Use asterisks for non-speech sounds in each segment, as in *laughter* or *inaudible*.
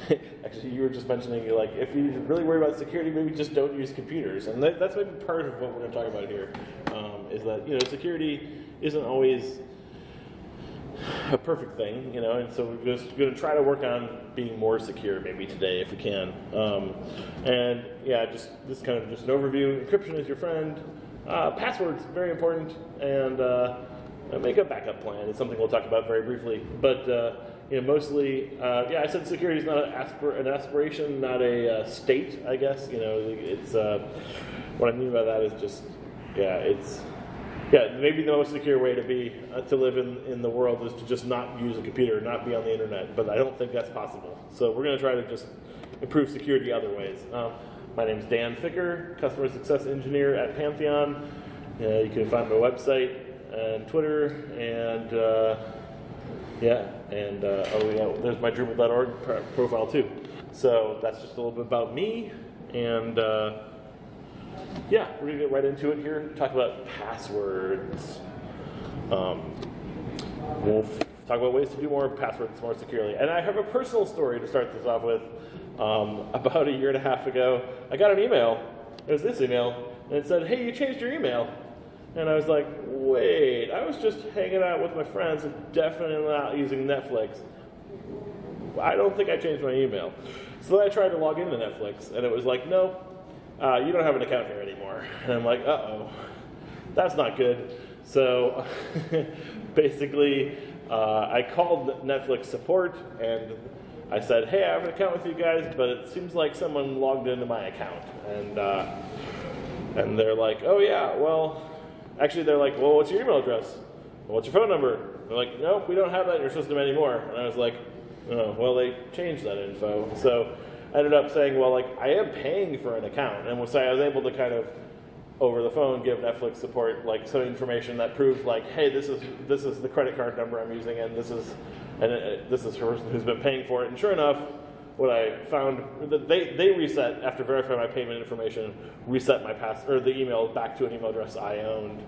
*laughs* actually, you were just mentioning like if you really worry about security, maybe just don't use computers, and that, that's maybe part of what we're going to talk about here. Um, is that you know security isn't always a perfect thing, you know, and so we're just going to try to work on being more secure maybe today if we can. Um, and yeah, just this kind of just an overview. Encryption is your friend. Uh, passwords very important, and uh, make a backup plan. It's something we'll talk about very briefly, but. Uh, you know, mostly, uh, yeah, I said security is not an, aspir- an aspiration, not a uh, state, I guess. You know, it's, uh, what I mean by that is just, yeah, it's, yeah, maybe the most secure way to be, uh, to live in, in the world is to just not use a computer, not be on the internet, but I don't think that's possible. So we're going to try to just improve security other ways. Um, my name is Dan Ficker, Customer Success Engineer at Pantheon. Uh, you can find my website and Twitter and uh, yeah, and uh, oh yeah, there's my Drupal.org profile too. So that's just a little bit about me, and uh, yeah, we're gonna get right into it here. Talk about passwords. Um, we'll talk about ways to do more passwords more securely. And I have a personal story to start this off with. Um, *laughs* about a year and a half ago, I got an email. It was this email, and it said, "Hey, you changed your email." And I was like, wait, I was just hanging out with my friends and definitely not using Netflix. I don't think I changed my email. So then I tried to log into Netflix, and it was like, no, uh, you don't have an account here anymore. And I'm like, uh oh, that's not good. So *laughs* basically, uh, I called Netflix support and I said, hey, I have an account with you guys, but it seems like someone logged into my account. And, uh, and they're like, oh, yeah, well, Actually, they're like, well, what's your email address? Well, what's your phone number? They're like, nope, we don't have that in your system anymore. And I was like, oh, well, they changed that info. So I ended up saying, well, like, I am paying for an account. And so I was able to kind of, over the phone, give Netflix support, like, some information that proved, like, hey, this is, this is the credit card number I'm using, and this is, and it, this is the person who's been paying for it. And sure enough, what I found, they, they reset, after verifying my payment information, reset my pass, or the email back to an email address I owned.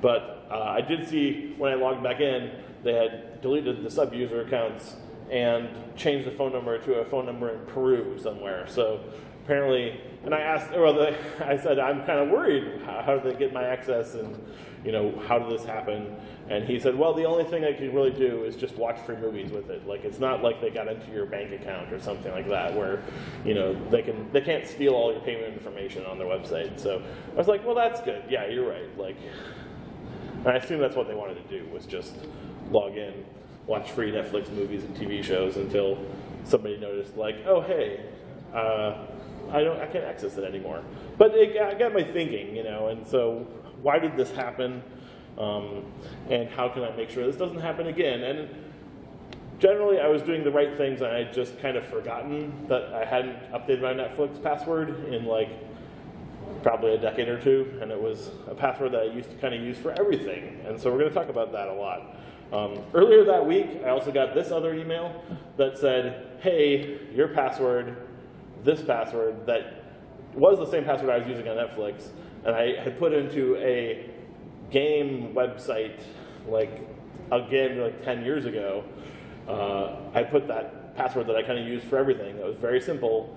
But uh, I did see when I logged back in, they had deleted the sub-user accounts and changed the phone number to a phone number in Peru somewhere. So apparently, and I asked, well, *laughs* I said, I'm kind of worried. How, how did they get my access? And you know, how did this happen? And he said, well, the only thing I can really do is just watch free movies with it. Like, it's not like they got into your bank account or something like that, where, you know, they can they can't steal all your payment information on their website. So I was like, well, that's good. Yeah, you're right. Like, I assume that's what they wanted to do was just log in, watch free Netflix movies and TV shows until somebody noticed, like, oh, hey. Uh, I don't, I can't access it anymore. But it got, got my thinking, you know, and so why did this happen? Um, and how can I make sure this doesn't happen again? And generally, I was doing the right things, and I just kind of forgotten that I hadn't updated my Netflix password in like probably a decade or two, and it was a password that I used to kind of use for everything. And so we're going to talk about that a lot. Um, earlier that week, I also got this other email that said, "Hey, your password, this password that was the same password I was using on Netflix." and I had put into a game website like again like 10 years ago. Uh, I put that password that I kind of used for everything that was very simple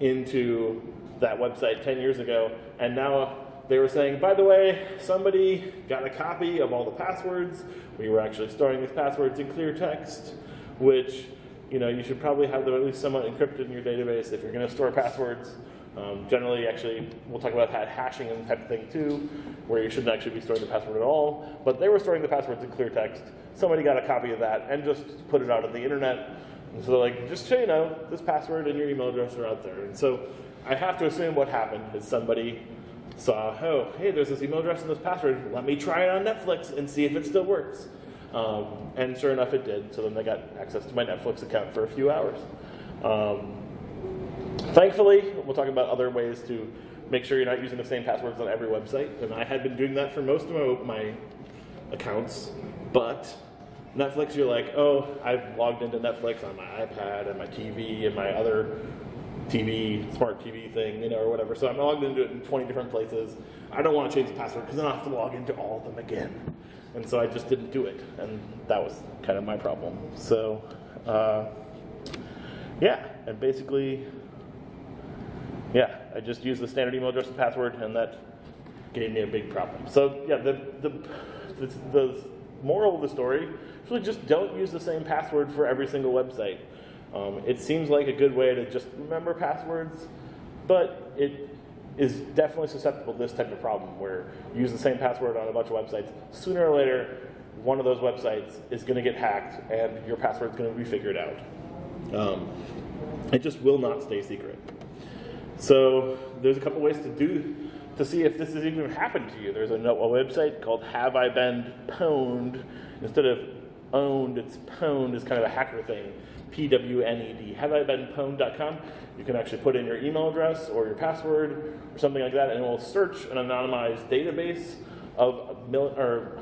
into that website 10 years ago, and now they were saying, by the way, somebody got a copy of all the passwords. We were actually storing these passwords in clear text, which you know you should probably have them at least somewhat encrypted in your database if you're going to store passwords. Um, generally, actually, we'll talk about that hashing and type of thing too, where you shouldn't actually be storing the password at all. But they were storing the passwords in clear text. Somebody got a copy of that and just put it out on the internet. And so, like, just so you know, this password and your email address are out there. And so, I have to assume what happened is somebody saw, oh, hey, there's this email address and this password. Let me try it on Netflix and see if it still works. Um, and sure enough, it did. So then they got access to my Netflix account for a few hours. Um, Thankfully, we'll talk about other ways to make sure you're not using the same passwords on every website. And I had been doing that for most of my, my accounts, but Netflix, you're like, oh, I've logged into Netflix on my iPad and my TV and my other TV, smart TV thing, you know, or whatever. So I'm logged into it in 20 different places. I don't want to change the password because then I'll have to log into all of them again. And so I just didn't do it. And that was kind of my problem. So, uh, yeah, and basically, yeah, I just used the standard email address and password, and that gave me a big problem. So yeah, the the the, the moral of the story is really just don't use the same password for every single website. Um, it seems like a good way to just remember passwords, but it is definitely susceptible to this type of problem where you use the same password on a bunch of websites. Sooner or later, one of those websites is going to get hacked and your password is going to be figured out. Um, it just will not stay secret. So there's a couple ways to do to see if this has even happened to you. There's a, a website called Have I Been Pwned. Instead of owned, it's pwned is kind of a hacker thing. P-W-N-E-D. Have I been pwned.com. You can actually put in your email address or your password or something like that, and it will search an anonymized database of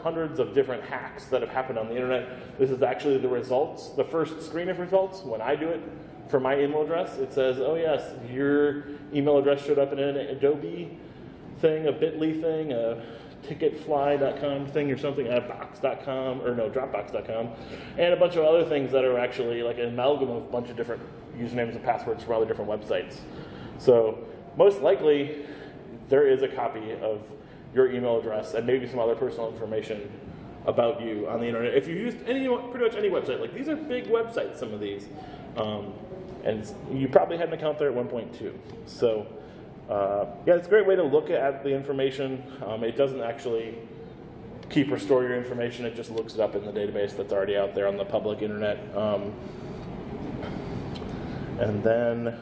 hundreds of different hacks that have happened on the internet. This is actually the results, the first screen of results. When I do it for my email address, it says, "Oh yes, your email address showed up in an Adobe thing, a Bitly thing, a ticketfly.com thing or something, a box.com, or no, dropbox.com, and a bunch of other things that are actually like an amalgam of a bunch of different usernames and passwords from other different websites. So most likely, there is a copy of your email address and maybe some other personal information about you on the internet. If you used any, pretty much any website, like these are big websites, some of these, um, and you probably had an account there at one point too. So uh, yeah, it's a great way to look at the information. Um, it doesn't actually keep or store your information. It just looks it up in the database that's already out there on the public internet. Um, and then,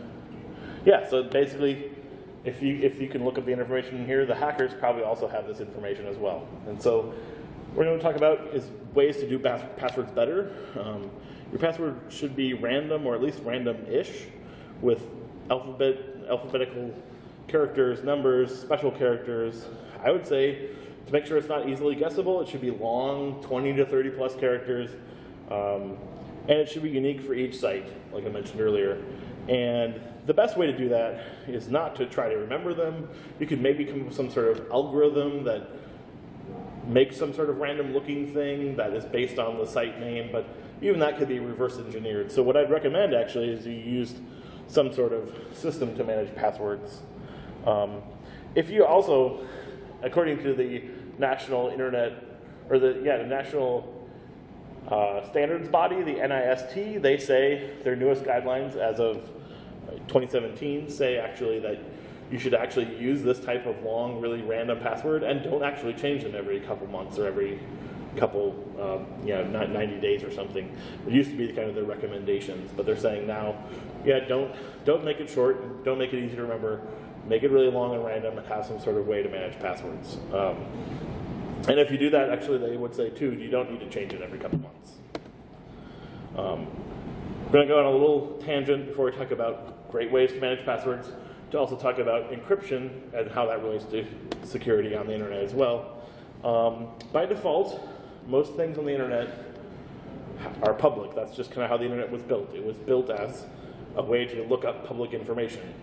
yeah, so basically, if you if you can look up the information in here, the hackers probably also have this information as well. And so, what we're going to talk about is ways to do pass- passwords better. Um, your password should be random or at least random-ish, with alphabet alphabetical characters, numbers, special characters. I would say to make sure it's not easily guessable, it should be long, 20 to 30 plus characters, um, and it should be unique for each site, like I mentioned earlier. And the best way to do that is not to try to remember them. You could maybe come up with some sort of algorithm that makes some sort of random looking thing that is based on the site name, but even that could be reverse engineered. So, what I'd recommend actually is you use some sort of system to manage passwords. Um, if you also, according to the National Internet, or the, yeah, the National uh, Standards Body, the NIST, they say their newest guidelines as of 2017 say actually that you should actually use this type of long, really random password and don't actually change them every couple months or every couple, um, you know, 90 days or something. It used to be the kind of the recommendations, but they're saying now, yeah, don't don't make it short, don't make it easy to remember make it really long and random, and have some sort of way to manage passwords. Um, and if you do that, actually, they would say too, you don't need to change it every couple months. Um, we're going to go on a little tangent before we talk about great ways to manage passwords, to also talk about encryption and how that relates to security on the internet as well. Um, by default, most things on the internet are public. That's just kind of how the internet was built. It was built as a way to look up public information.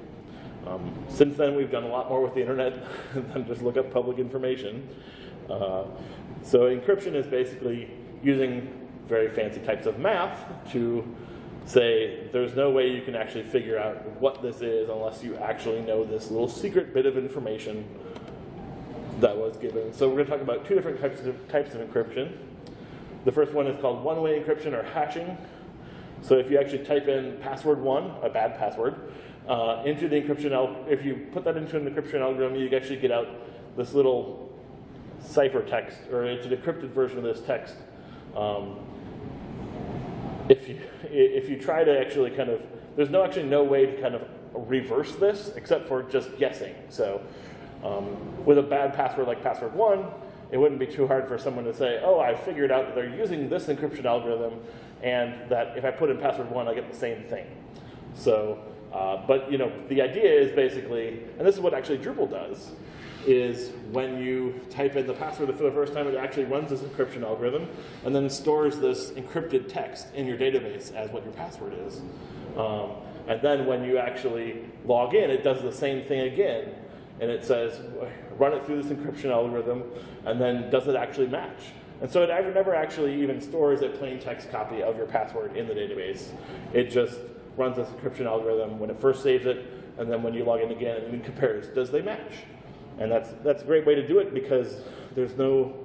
Um, since then, we've done a lot more with the internet *laughs* than just look up public information. Uh, so encryption is basically using very fancy types of math to say there's no way you can actually figure out what this is unless you actually know this little secret bit of information that was given. So we're going to talk about two different types of, types of encryption. The first one is called one-way encryption or hashing. So if you actually type in password one, a bad password, uh, into the encryption, if you put that into an encryption algorithm, you actually get out this little cipher text, or it's an encrypted version of this text. Um, if you if you try to actually kind of, there's no actually no way to kind of reverse this except for just guessing. So um, with a bad password like password one, it wouldn't be too hard for someone to say, oh, I figured out that they're using this encryption algorithm, and that if I put in password one, I get the same thing. So uh, but you know, the idea is basically, and this is what actually Drupal does, is when you type in the password for the first time, it actually runs this encryption algorithm and then stores this encrypted text in your database as what your password is. Um, and then when you actually log in, it does the same thing again, and it says, run it through this encryption algorithm, and then does it actually match? And so it never actually even stores a plain text copy of your password in the database. It just runs this encryption algorithm when it first saves it, and then when you log in again, and it compares, does they match? And that's, that's a great way to do it because there's no,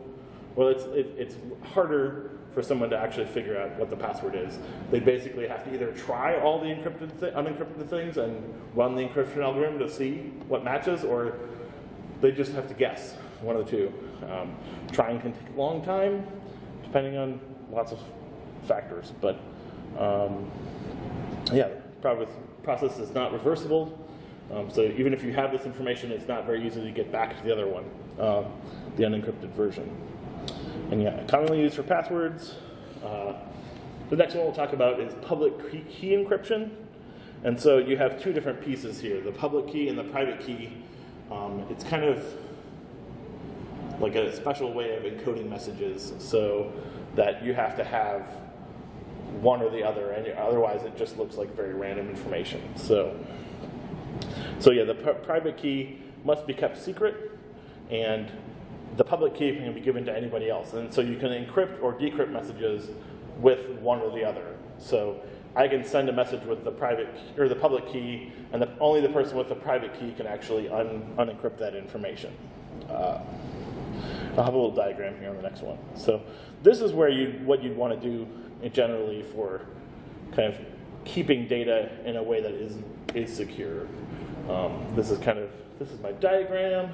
well, it's, it, it's harder for someone to actually figure out what the password is. They basically have to either try all the encrypted unencrypted things and run the encryption algorithm to see what matches, or they just have to guess, one of the two. Um, trying can take a long time, depending on lots of factors, but um, yeah, process is not reversible. Um, so even if you have this information, it's not very easy to get back to the other one, uh, the unencrypted version. And yeah, commonly used for passwords. Uh, the next one we'll talk about is public key encryption. And so you have two different pieces here, the public key and the private key. Um, it's kind of like a special way of encoding messages so that you have to have one or the other, and otherwise it just looks like very random information. So, so yeah, the private key must be kept secret, and the public key can be given to anybody else. And so you can encrypt or decrypt messages with one or the other. So I can send a message with the private or the public key, and the, only the person with the private key can actually un, unencrypt that information. Uh, I'll have a little diagram here on the next one. So this is where you what you'd want to do generally for kind of keeping data in a way that is is secure. Um, this is kind of this is my diagram.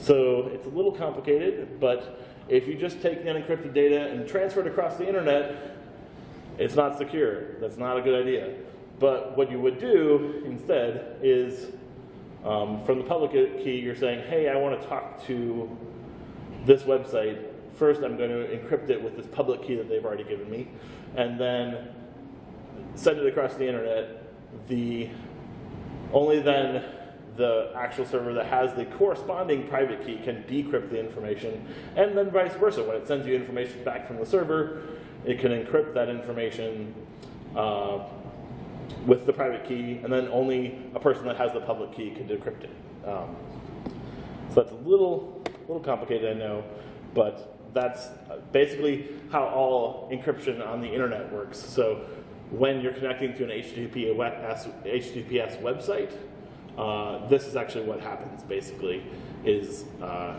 So it's a little complicated, but if you just take the unencrypted data and transfer it across the internet, it's not secure. That's not a good idea. But what you would do instead is um, from the public key, you're saying, hey, I want to talk to this website. First, I'm going to encrypt it with this public key that they've already given me, and then send it across the internet. The only then the actual server that has the corresponding private key can decrypt the information, and then vice versa. When it sends you information back from the server, it can encrypt that information uh, with the private key, and then only a person that has the public key can decrypt it. Um, so that's a little, little complicated, I know, but that's basically how all encryption on the internet works. So when you're connecting to an HTTPS, website, uh, this is actually what happens basically is uh,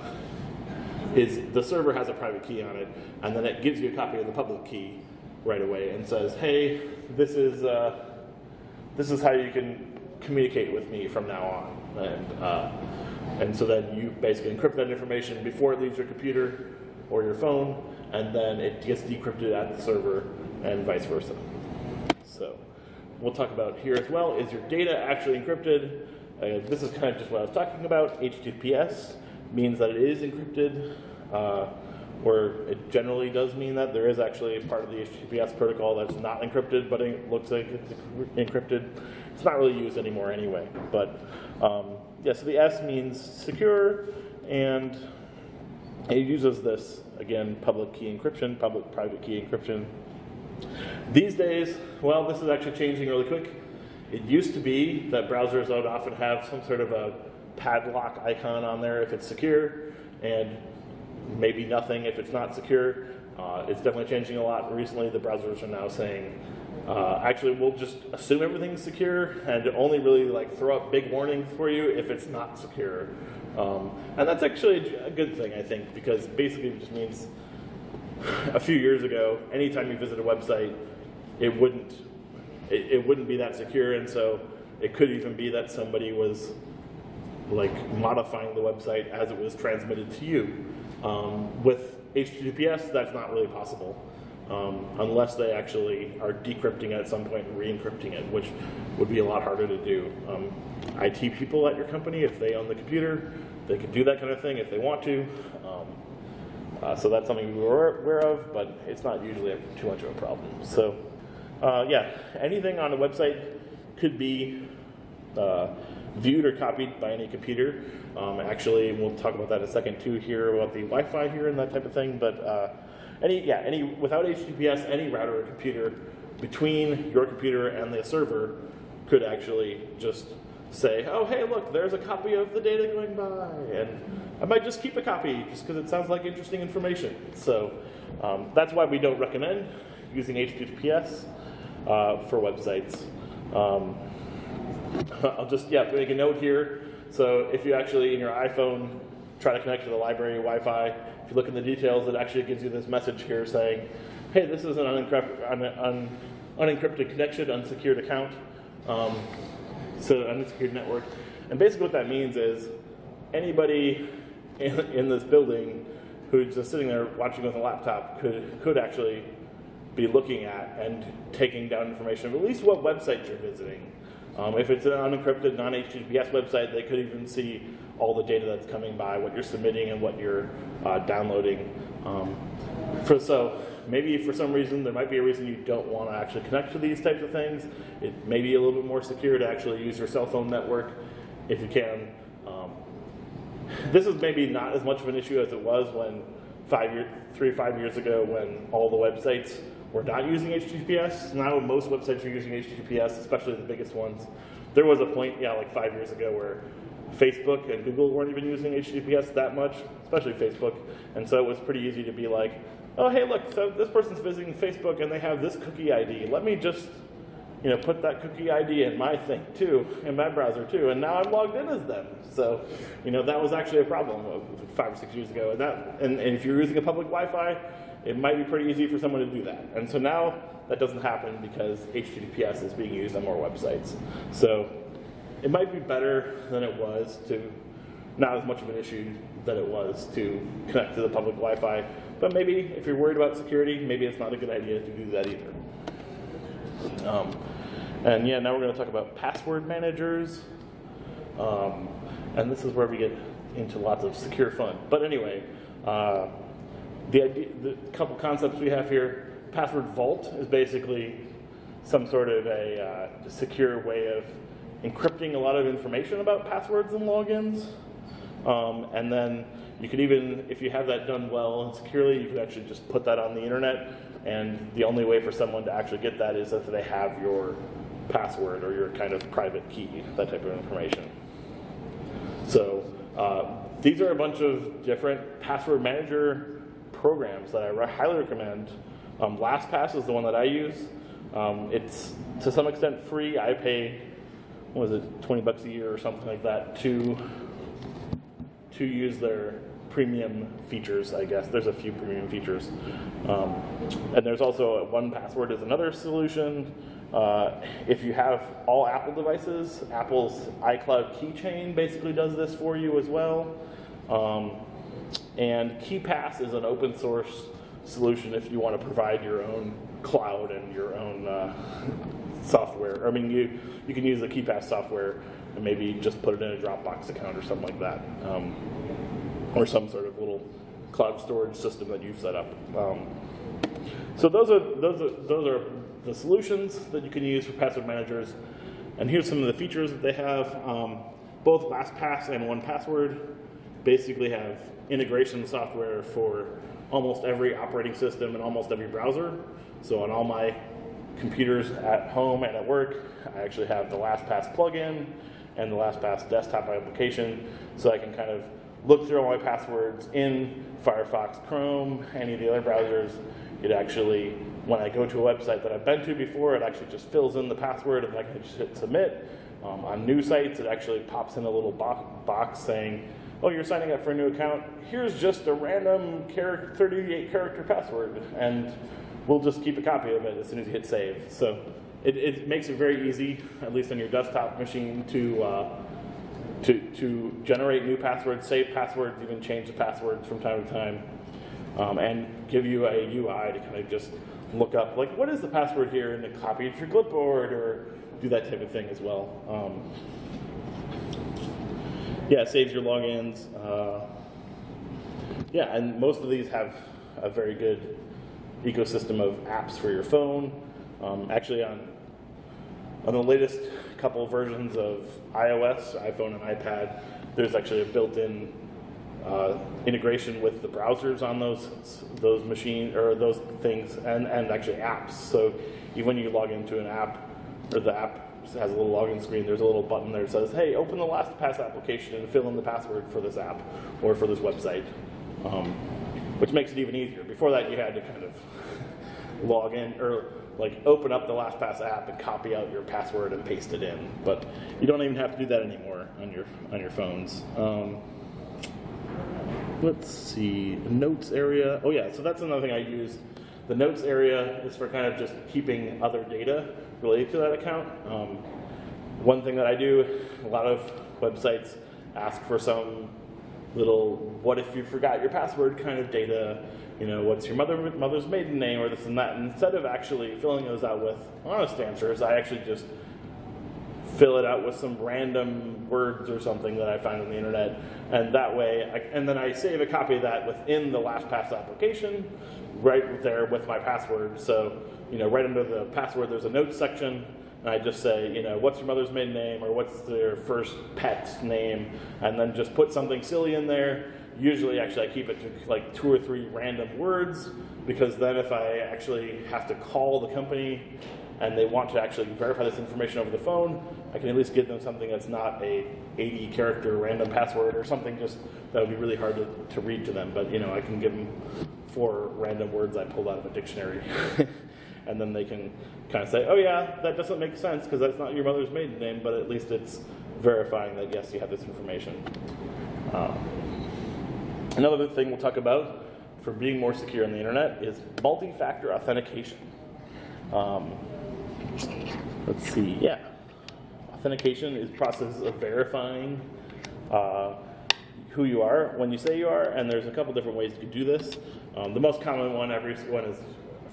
is the server has a private key on it and then it gives you a copy of the public key right away and says hey this is uh, this is how you can communicate with me from now on and uh, and so then you basically encrypt that information before it leaves your computer or your phone and then it gets decrypted at the server and vice versa so we'll talk about here as well is your data actually encrypted uh, this is kind of just what I was talking about. HTTPS means that it is encrypted, uh, or it generally does mean that there is actually a part of the HTTPS protocol that's not encrypted, but it looks like it's encrypted. It's not really used anymore anyway. But um, yeah, so the S means secure, and it uses this again public key encryption, public private key encryption. These days, well, this is actually changing really quick. It used to be that browsers would often have some sort of a padlock icon on there if it's secure, and maybe nothing if it's not secure. Uh, it's definitely changing a lot. Recently, the browsers are now saying, uh, actually, we'll just assume everything's secure and only really like throw up big warnings for you if it's not secure. Um, and that's actually a good thing, I think, because basically it just means a few years ago, anytime you visit a website, it wouldn't it, it wouldn't be that secure, and so it could even be that somebody was like modifying the website as it was transmitted to you. Um, with HTTPS, that's not really possible. Um, unless they actually are decrypting it at some point and re-encrypting it, which would be a lot harder to do. Um, IT people at your company, if they own the computer, they can do that kind of thing if they want to. Um, uh, so that's something we're aware of, but it's not usually too much of a problem. So uh, yeah, anything on a website could be uh, viewed or copied by any computer. Um, actually, we'll talk about that a second too here about the Wi-Fi here and that type of thing. But uh, any, yeah, any without HTTPS, any router or computer between your computer and the server could actually just say, oh, hey, look, there's a copy of the data going by, and I might just keep a copy just because it sounds like interesting information. So um, that's why we don't recommend using HTTPS. uh, for websites. Um, *laughs* I'll just yeah make a note here. So if you actually in your iPhone try to connect to the library Wi-Fi, if you look in the details, it actually gives you this message here saying, "Hey, this is an unencrypted, un, un, unencrypted connection, unsecured account." Um, so unsecured network, and basically what that means is anybody in, in this building who's just sitting there watching with a laptop could could actually be looking at and taking down information of at least what website you're visiting. Um, if it's an unencrypted, non-HTTPS website, they could even see all the data that's coming by, what you're submitting and what you're uh, downloading. Um, for, so maybe for some reason, there might be a reason you don't want to actually connect to these types of things. It may be a little bit more secure to actually use your cell phone network if you can. Um, this is maybe not as much of an issue as it was when five year, three or five years ago when all the websites were not using HTTPS. Now most websites are using HTTPS, especially the biggest ones. There was a point, yeah, like five years ago where Facebook and Google weren't even using HTTPS that much, especially Facebook. And so it was pretty easy to be like, oh, hey, look, so this person's visiting Facebook and they have this cookie ID. Let me just, you know, put that cookie ID in my thing too, in my browser too. And now I'm logged in as them. So, you know, that was actually a problem five or six years ago. And that, and, and if you're using a public Wi-Fi, it might be pretty easy for someone to do that. And so now that doesn't happen because HTTPS is being used on more websites. So it might be better than it was to, not as much of an issue that it was to connect to the public Wi-Fi. But maybe if you're worried about security, maybe it's not a good idea to do that either. Um, and yeah, now we're going to talk about password managers. Um, and this is where we get into lots of secure fun. But anyway, uh, the, idea, the couple concepts we have here, password vault is basically some sort of a uh, secure way of encrypting a lot of information about passwords and logins. Um, and then you could even, if you have that done well and securely, you could actually just put that on the internet. And the only way for someone to actually get that is if they have your password or your kind of private key, that type of information. So uh, these are a bunch of different password manager programs that I highly recommend. Um, LastPass is the one that I use. Um, it's to some extent free. I pay, was it, 20 bucks a year or something like that to to use their premium features. I guess there's a few premium features, um, and there's also 1Password is another solution. Uh, if you have all Apple devices, Apple's iCloud Keychain basically does this for you as well. Um, and KeePass is an open source solution if you want to provide your own cloud and your own uh, software. I mean, you, you can use the KeePass software and maybe just put it in a Dropbox account or something like that, um, or some sort of little cloud storage system that you've set up. Um, so those are those are those are the solutions that you can use for password managers. And here's some of the features that they have. Um, both LastPass and 1Password basically have integration software for almost every operating system and almost every browser. So on all my computers at home and at work, I actually have the LastPass plugin and the LastPass desktop application, so I can kind of look through all my passwords in Firefox, Chrome, any of the other browsers. It actually, when I go to a website that I've been to before, it actually just fills in the password and I can just hit submit. Um, on new sites, it actually pops in a little box saying, oh, you're signing up for a new account, here's just a random character, 38 character password, and we'll just keep a copy of it as soon as you hit save. So it, it makes it very easy, at least on your desktop machine, to, uh, to, to generate new passwords, save passwords, even change the passwords from time to time, um, and give you a UI to kind of just look up, like, what is the password here, and copy it to your clipboard, or do that type of thing as well. Um, yeah, it saves your logins. Uh, yeah, and most of these have a very good ecosystem of apps for your phone. Um, actually, on on the latest couple of versions of iOS, iPhone and iPad, there's actually a built-in uh, integration with the browsers on those those machines or those things, and and actually apps. So even when you log into an app, or the app has a little login screen, there's a little button there that says, hey, open the LastPass application and fill in the password for this app or for this website, um, which makes it even easier. Before that, you had to kind of *laughs* log in or like open up the LastPass app and copy out your password and paste it in. But you don't even have to do that anymore on your on your phones. Um, let's see, notes area. Oh yeah, so that's another thing I use. The notes area is for kind of just keeping other data related to that account. Um, one thing that I do, a lot of websites ask for some little what if you forgot your password kind of data you know what's your mother mother's maiden name or this and that. And instead of actually filling those out with honest answers i actually just fill it out with some random words or something that i find on the internet. And that way I, and then i save a copy of that within the lastpass application right there with my password. So you know right under the password there's a notes section and I just say, you know, what's your mother's maiden name or what's their first pet's name, and then just put something silly in there. Usually, actually, I keep it to like two or three random words because then if I actually have to call the company and they want to actually verify this information over the phone, I can at least give them something that's not a 80 character random password or something just that would be really hard to, to read to them. But you know, I can give them four random words I pulled out of a dictionary. *laughs* and then they can kind of say, oh yeah, that doesn't make sense because that's not your mother's maiden name, but at least it's verifying that yes, you have this information. Um, another thing we'll talk about for being more secure on the internet is multi-factor authentication. Um, let's see, yeah. Authentication is process of verifying uh, who you are when you say you are, and there's a couple different ways you can do this. Um, the most common one everyone is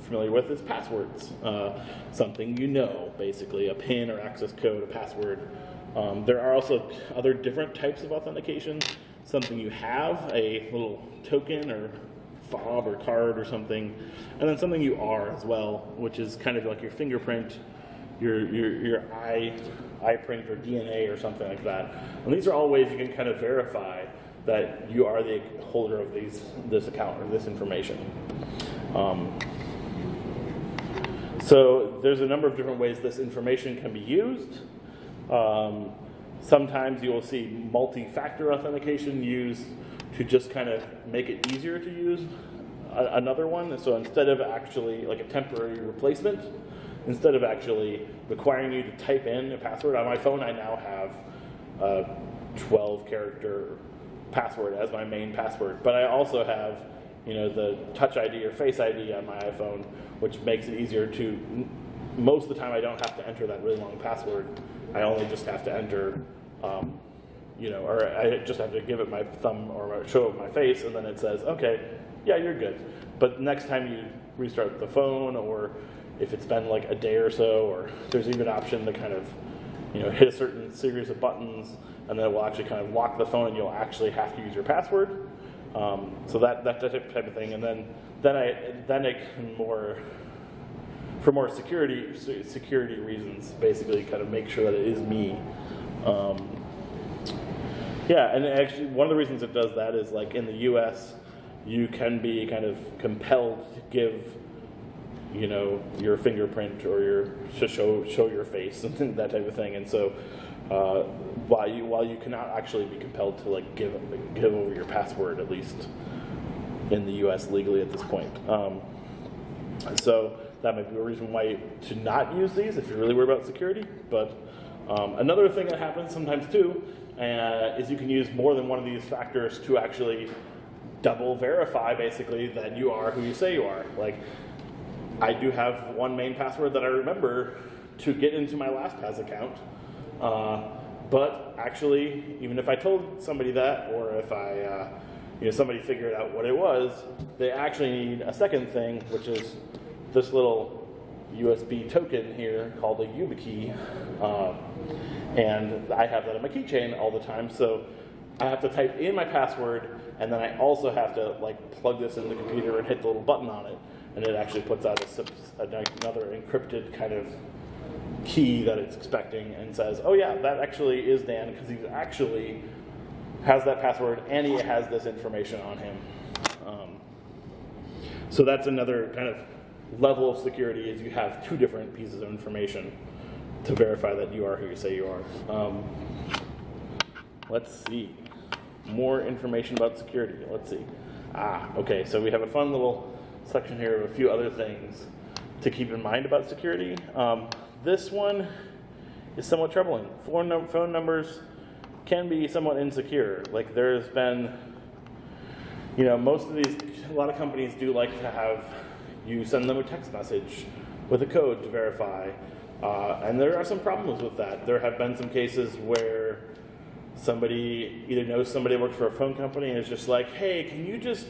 familiar with is passwords. Uh, something you know, basically, a PIN or access code, a password. Um, there are also other different types of authentication. Something you have, a little token or fob or card or something, and then something you are as well, which is kind of like your fingerprint, your your, your eye eye print or DNA or something like that. And these are all ways you can kind of verify that you are the holder of these this account or this information. Um, so there's a number of different ways this information can be used. Um, sometimes you will see multi-factor authentication used to just kind of make it easier to use a, another one. So instead of actually like a temporary replacement, instead of actually requiring you to type in a password on my phone, I now have a 12 character password as my main password. But I also have you know, the Touch ID or Face ID on my iPhone, which makes it easier to. Most of the time, I don't have to enter that really long password. I only just have to enter, um, you know, or I just have to give it my thumb or show it my face, and then it says, okay, yeah, you're good. But next time you restart the phone, or if it's been like a day or so, or there's even an option to kind of, you know, hit a certain series of buttons, and then it will actually kind of lock the phone, and you'll actually have to use your password. Um, so that, that type of thing, and then then I then I can more for more security security reasons, basically, kind of make sure that it is me. Um, yeah, and actually, one of the reasons it does that is like in the U.S., you can be kind of compelled to give, you know, your fingerprint or your to show show your face *laughs* and that type of thing, and so uh, while you while you cannot actually be compelled to like give give over your password at least in the U.S. legally at this point. Um, so that might be a reason why to not use these if you're really worried about security. But um, another thing that happens sometimes too uh, is you can use more than one of these factors to actually double verify basically that you are who you say you are. Like I do have one main password that I remember to get into my LastPass account. Uh, but actually, even if I told somebody that, or if I, uh, you know, somebody figured out what it was, they actually need a second thing, which is this little USB token here called a YubiKey. Um, and I have that on my keychain all the time, so I have to type in my password, and then I also have to like plug this in the computer and hit the little button on it, and it actually puts out a, another encrypted kind of key that it's expecting and says, oh yeah, that actually is Dan because he actually has that password and he has this information on him. Um, so that's another kind of level of security is you have two different pieces of information to verify that you are who you say you are. Um, let's see. More information about security. Let's see. Ah, okay, so we have a fun little section here of a few other things to keep in mind about security. Um, this one is somewhat troubling. Phone, num- phone numbers can be somewhat insecure. Like there's been, you know, most of these, a lot of companies do like to have you send them a text message with a code to verify. Uh, and there are some problems with that. There have been some cases where somebody either knows somebody works for a phone company and is just like, hey, can you just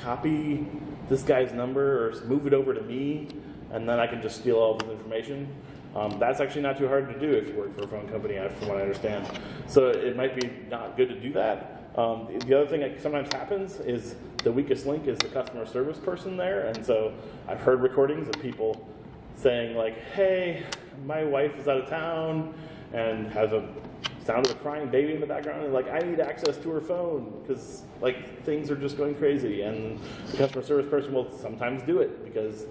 copy this guy's number or move it over to me and then I can just steal all of his information? Um, that's actually not too hard to do if you work for a phone company, uh, from what I understand. So it might be not good to do that. Um, the other thing that sometimes happens is the weakest link is the customer service person there, and so I've heard recordings of people saying like, "Hey, my wife is out of town and has a sound of a crying baby in the background, and like I need access to her phone because like things are just going crazy." And the customer service person will sometimes do it because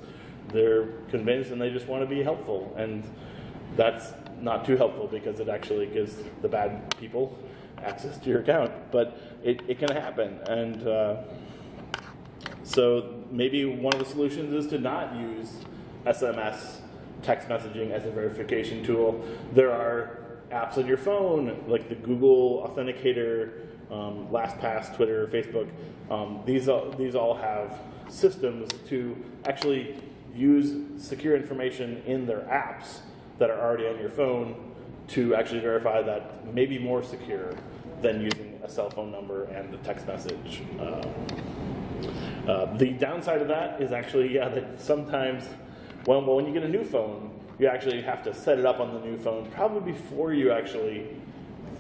they're convinced and they just want to be helpful, and that's not too helpful because it actually gives the bad people access to your account. But it, it can happen, and uh, so maybe one of the solutions is to not use SMS text messaging as a verification tool. There are apps on your phone, like the Google Authenticator, um, LastPass, Twitter, Facebook. Um, these, all, these all have systems to actually use secure information in their apps that are already on your phone to actually verify that may be more secure than using a cell phone number and a text message. Uh, uh, the downside of that is actually, yeah, that sometimes when, when you get a new phone, you actually have to set it up on the new phone probably before you actually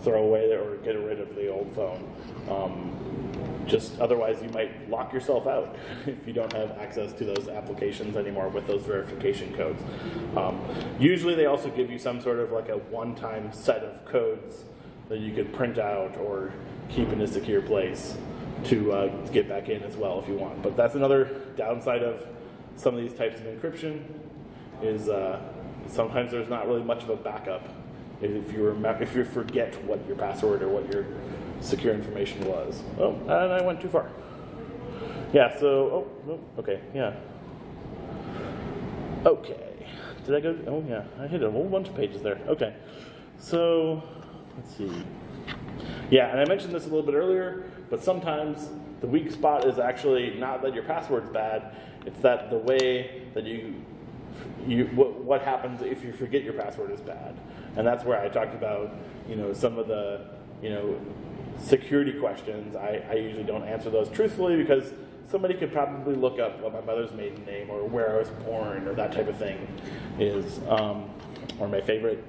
throw away or get rid of the old phone. Um, just otherwise, you might lock yourself out *laughs* if you don't have access to those applications anymore with those verification codes. Um, usually, they also give you some sort of like a one time set of codes that you could print out or keep in a secure place to uh, get back in as well if you want. But that's another downside of some of these types of encryption is uh, sometimes there's not really much of a backup if you remember if you forget what your password or what your secure information was. Oh, and I went too far. Yeah. So oh, oh okay yeah. Okay. Did I go? Oh yeah, I hit a whole bunch of pages there. Okay. So let's see. Yeah, and I mentioned this a little bit earlier, but sometimes the weak spot is actually not that your password's bad, it's that the way that you, you what, what happens if you forget your password is bad. And that's where I talked about, you know, some of the, you know, security questions. I, I usually don't answer those truthfully because somebody could probably look up what my mother's maiden name or where I was born or that type of thing is, um, or my favorite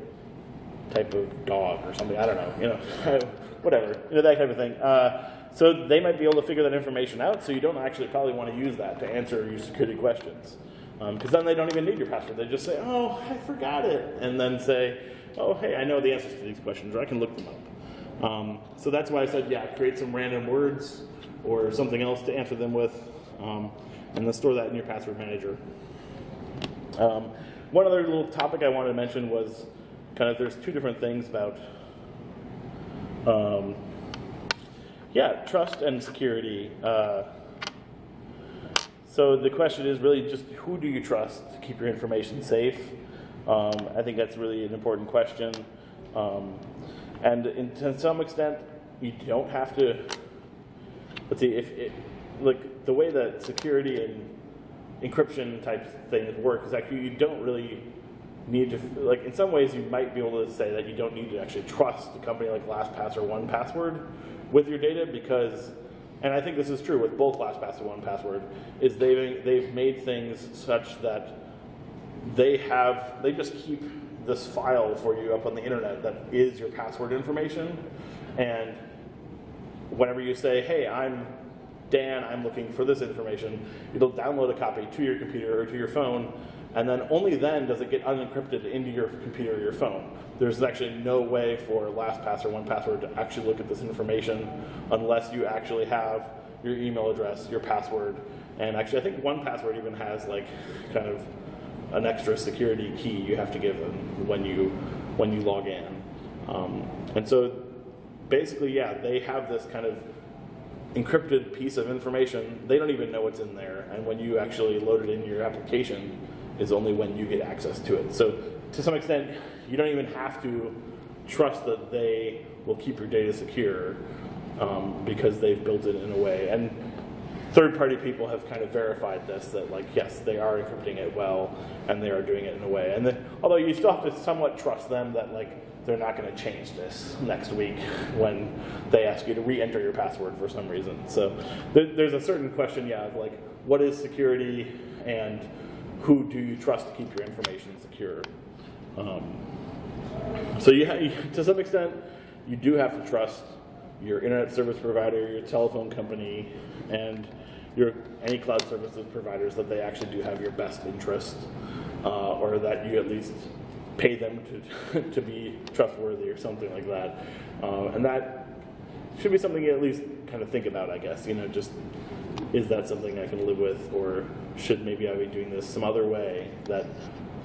type of dog or something. I don't know, you know, *laughs* whatever, you know, that type of thing. Uh, so they might be able to figure that information out. So you don't actually probably want to use that to answer your security questions, because um, then they don't even need your password. They just say, "Oh, I forgot it," and then say, "Oh, hey, I know the answers to these questions, or I can look them up." Um, so that's why I said, yeah, create some random words or something else to answer them with, um, and then store that in your password manager. Um, one other little topic I wanted to mention was kind of there's two different things about um, yeah trust and security. Uh, so the question is really just who do you trust to keep your information safe? Um, i think that's really an important question. Um, and in, to some extent you don't have to let's see if it, like the way that security and encryption type things work is actually you don't really need to like in some ways you might be able to say that you don't need to actually trust a company like LastPass or 1Password with your data because and I think this is true with both LastPass and 1Password is they've they've made things such that they have they just keep this file for you up on the internet that is your password information and whenever you say hey I'm Dan I'm looking for this information it'll download a copy to your computer or to your phone and then only then does it get unencrypted into your computer or your phone. There's actually no way for LastPass or 1Password to actually look at this information unless you actually have your email address, your password, and actually I think 1Password even has like kind of an extra security key you have to give them when you when you log in. Um, and so basically, yeah, they have this kind of encrypted piece of information. They don't even know what's in there, and when you actually load it in your application, is only when you get access to it. So to some extent, you don't even have to trust that they will keep your data secure um, because they've built it in a way. And third-party people have kind of verified this that like yes, they are encrypting it well and they are doing it in a way. And then, although you still have to somewhat trust them that like they're not going to change this next week when they ask you to re-enter your password for some reason. So there, there's a certain question, yeah, of like what is security and who do you trust to keep your information secure. Um, so you, to some extent, you do have to trust your internet service provider, your telephone company, and your any cloud services providers that they actually do have your best interest, uh, or that you at least pay them to *laughs* to be trustworthy or something like that. Uh, and that should be something you at least kind of think about, I guess. You know, just is that something I can live with, or should maybe I be doing this some other way that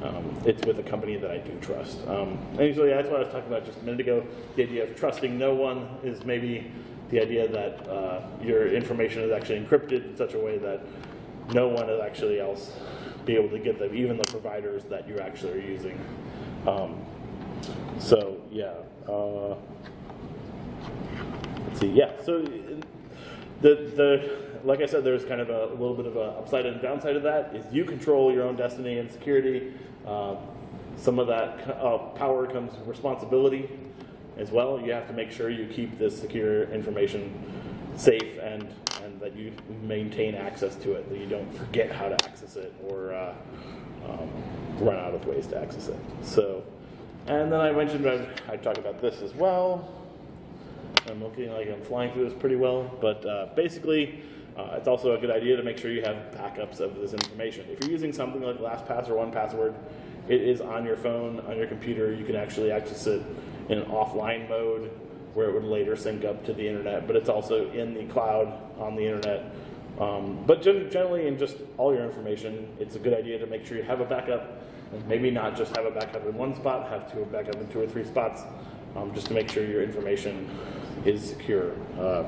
um, it's with a company that I do trust. Um, and usually that's what I was talking about just a minute ago. The idea of trusting no one is maybe the idea that uh, your information is actually encrypted in such a way that no one is actually else be able to get them, even the providers that you actually are using. Um, so yeah. Uh, let's see. Yeah. So the the like I said, there's kind of a, little bit of an upside and downside of that. Is you control your own destiny and security. Uh, some of that uh, power comes responsibility as well. You have to make sure you keep this secure information safe and and that you maintain access to it. That you don't forget how to access it or uh, um, run out of ways to access it. So, and then I mentioned I, I talk about this as well. I'm looking like I'm flying through this pretty well, but uh, basically, uh, it's also a good idea to make sure you have backups of this information. If you're using something like LastPass or 1Password, it is on your phone, on your computer. You can actually access it in offline mode where it would later sync up to the internet, but it's also in the cloud on the internet. Um, but generally, in just all your information, it's a good idea to make sure you have a backup, and maybe not just have a backup in one spot, have two backup in two or three spots, um, just to make sure your information is secure. Uh,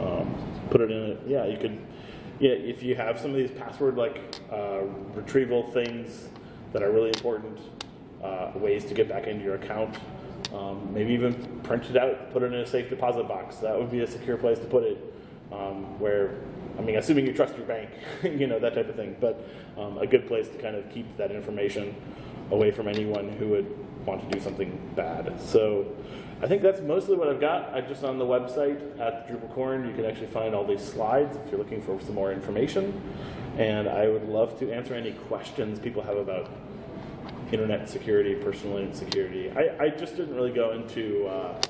um, put it in it. Yeah, you could. Yeah, if you have some of these password like uh, retrieval things that are really important, uh, ways to get back into your account. Um, maybe even print it out, put it in a safe deposit box. That would be a secure place to put it. Um, where, I mean, assuming you trust your bank, *laughs* you know that type of thing. But um, a good place to kind of keep that information away from anyone who would want to do something bad. So I think that's mostly what I've got. I just on the website at the DrupalCorn, you can actually find all these slides if you're looking for some more information. And I would love to answer any questions people have about internet security, personal internet security. I, I just didn't really go into uh,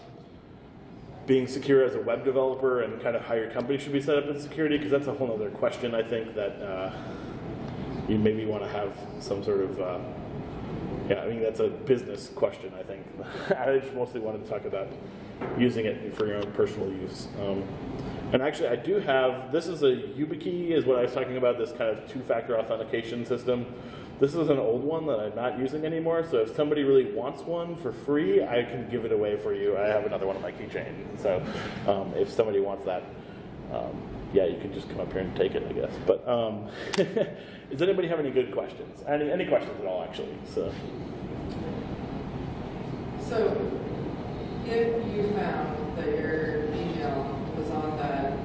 being secure as a web developer and kind of how your company should be set up in security, because that's a whole other question, I think, that uh, you maybe want to have some sort of uh, yeah, I mean, that's a business question, I think. *laughs* I just mostly wanted to talk about using it for your own personal use. Um, and actually, I do have, this is a YubiKey, is what I was talking about, this kind of two-factor authentication system. This is an old one that I'm not using anymore, so if somebody really wants one for free, I can give it away for you. I have another one on my keychain, so um, if somebody wants that, um, yeah, you can just come up here and take it, I guess. But um, *laughs* does anybody have any good questions? Any any questions at all, actually? So. So, if you found that your email was on that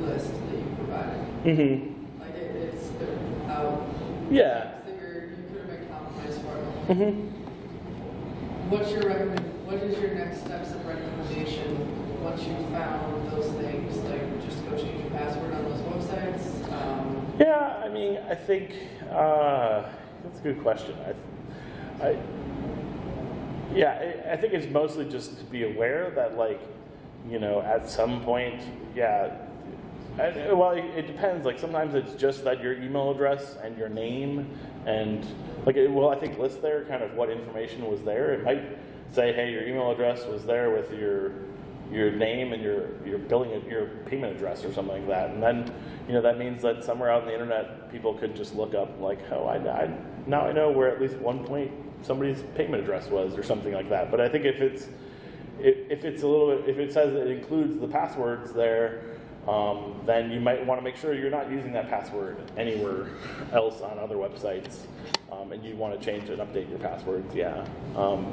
list that you provided, mm-hmm. like it, it's out. Yeah. So you're, you could have been compromised for it. Mm-hmm. What's your recommend? What is your next steps of recommendation once you found those things? Like just go change your password on those websites. Um, yeah, I mean, I think uh, that's a good question. I, I yeah, I, I think it's mostly just to be aware that, like, you know, at some point, yeah. I, uh, well, it, depends. Like sometimes it's just that your email address and your name, and like, it, well, I think lists there kind of what information was there. It might say, hey, your email address was there with your your name and your your billing your payment address or something like that, and then you know that means that somewhere out on the internet people could just look up like, oh, I, I now I know where at least one point somebody's payment address was or something like that. But I think if it's if, if it's a little bit if it says it includes the passwords there, um, then you might want to make sure you're not using that password anywhere else on other websites, um, and you want to change and update your passwords. Yeah. Um,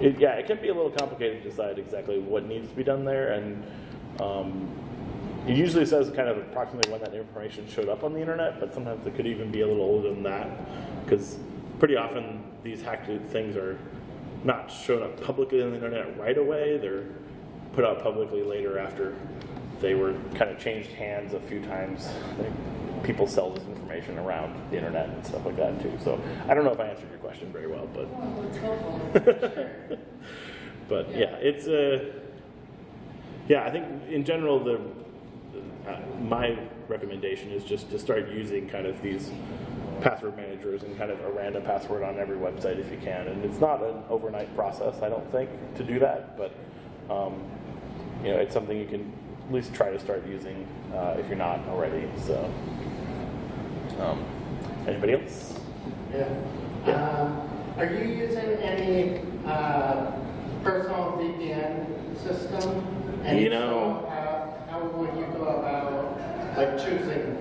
it, yeah, it can be a little complicated to decide exactly what needs to be done there, and um, it usually says kind of approximately when that information showed up on the internet, but sometimes it could even be a little older than that, because pretty often these hacked things are not shown up publicly on the internet right away. They're put out publicly later after they were kind of changed hands a few times. They, people sell this information around the internet and stuff like that too. So I don't know if I answered your question very well, but Well, *laughs* sure. but Yeah. yeah, it's a yeah. I think in general the uh, my recommendation is just to start using kind of these password managers and kind of a random password on every website if you can. And it's not an overnight process, I don't think, to do that, but um, you know, it's something you can at least try to start using uh, if you're not already. So, um, anybody else? Yeah. Um, Are you using any uh, personal VPN system? And You know- so, How how would you go about, like, choosing?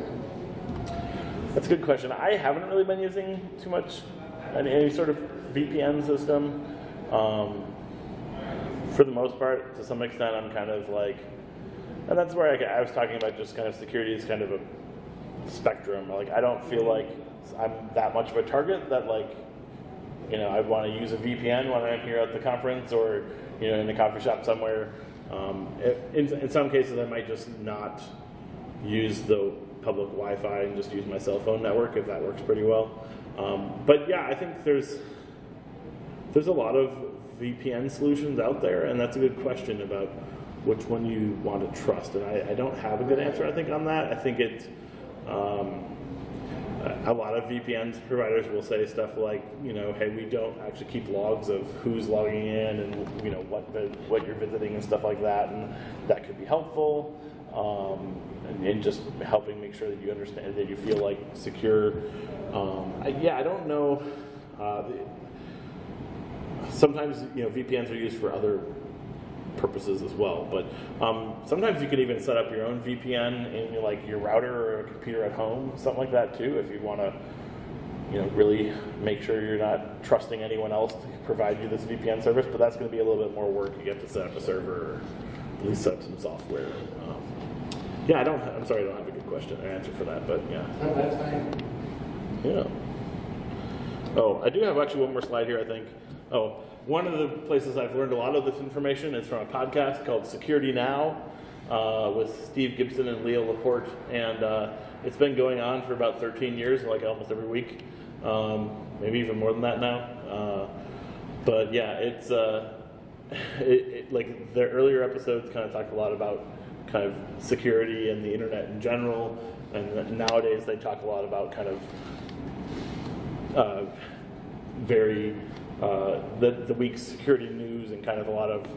That's a good question. I haven't really been using too much any, any sort of VPN system. Um, for the most part, to some extent, I'm kind of like, and that's where I, I was talking about just kind of security is kind of a spectrum. Like, I don't feel like I'm that much of a target that like, you know, I want to use a VPN when I'm here at the conference or you know in a coffee shop somewhere. Um, if- in, in some cases, I might just not use the public Wi-Fi and just use my cell phone network if that works pretty well. Um, but yeah, I think there's there's a lot of VPN solutions out there, and that's a good question about which one you want to trust. And I, I don't have a good answer, I think, on that. I think it. Um, a lot of VPN providers will say stuff like, you know, hey, we don't actually keep logs of who's logging in and you know what what you're visiting and stuff like that, and that could be helpful. Um, and, and just helping make sure that you understand that you feel like secure. Um, I, yeah, I don't know. Uh, sometimes you know VPNs are used for other purposes as well. But um, sometimes you can even set up your own VPN in like your router or a computer at home, something like that too, if you want to, you know, really make sure you're not trusting anyone else to provide you this VPN service. But that's going to be a little bit more work. You have to set up a server or at least set up some software. Um, yeah, I don't. I'm sorry, I don't have a good question or answer for that. But yeah. No, that's fine. Yeah. Oh, I do have actually one more slide here, I think. Oh, one of the places I've learned a lot of this information is from a podcast called Security Now uh, with Steve Gibson and Leo Laporte. And uh, it's been going on for about 13 years, like almost every week, um, maybe even more than that now. Uh, but yeah, it's uh, *laughs* it, it, like the earlier episodes kind of talked a lot about kind of security and the internet in general. And nowadays they talk a lot about kind of uh, very uh, the the week's security news and kind of a lot of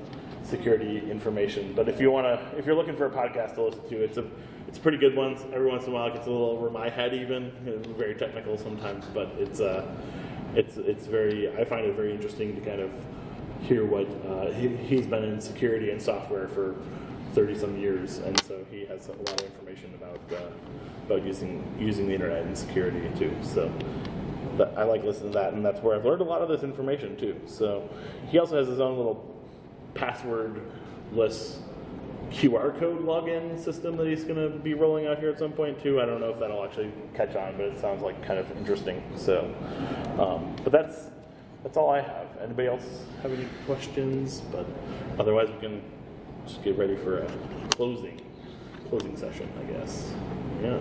security information. But if you want to, if you're looking for a podcast to listen to, it's a it's pretty good one. Every once in a while, it gets a little over my head, even It's very technical sometimes. But it's uh, it's it's very I find it very interesting to kind of hear what uh, he, he's been in security and software for 30 some years, and so he has a lot of information about uh, about using using the internet and security too. So I like listening to that, and that's where I've learned a lot of this information too. So he also has his own little passwordless QR code login system that he's going to be rolling out here at some point too. I don't know if that'll actually catch on, but it sounds like kind of interesting. So, um, but that's that's all I have. Anybody else have any questions? But otherwise, we can just get ready for a closing closing session, I guess. Yeah.